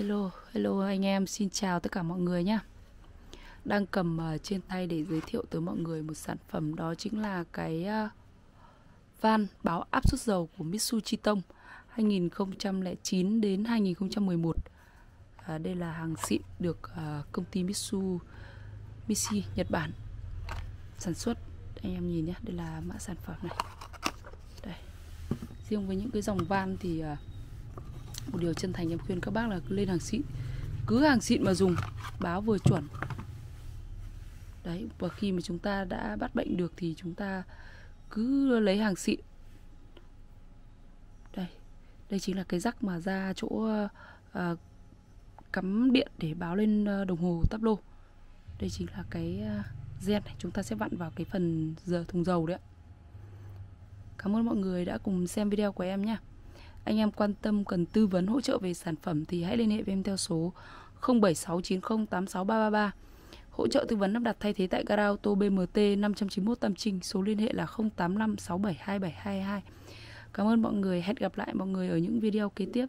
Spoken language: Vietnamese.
Hello, hello anh em, xin chào tất cả mọi người nhé. Đang cầm uh, trên tay để giới thiệu tới mọi người một sản phẩm đó chính là cái uh, van báo áp suất dầu của Mitsubishi Tông 2009 đến 2011 à, ờ, Đây là hàng xịn được uh, công ty Mitsubishi Nhật Bản sản xuất. Anh em nhìn nhé, đây là mã sản phẩm này. Đây. Riêng với những cái dòng van thì uh, một điều chân thành em khuyên các bác là lên hàng xịn. Cứ hàng xịn mà dùng báo vừa chuẩn. Đấy và khi mà chúng ta đã bắt bệnh được thì chúng ta cứ lấy hàng xịn. Đây đây chính là cái rắc mà ra chỗ à, cắm điện để báo lên ờ, đồng hồ tắp lô. Đây chính là cái ờ, gen này. Chúng ta sẽ vặn vào cái phần giờ thùng dầu đấy ạ. Cảm ơn mọi người đã cùng xem video của em nhé anh em quan tâm cần tư vấn hỗ trợ về sản phẩm thì hãy liên hệ với em theo số 0769086333. Hỗ trợ tư vấn lắp đặt thay thế tại gara ô tô BMT 591 Tam Trinh, số liên hệ là 0856727222. Cảm ơn mọi người, hẹn gặp lại mọi người ở những video kế tiếp.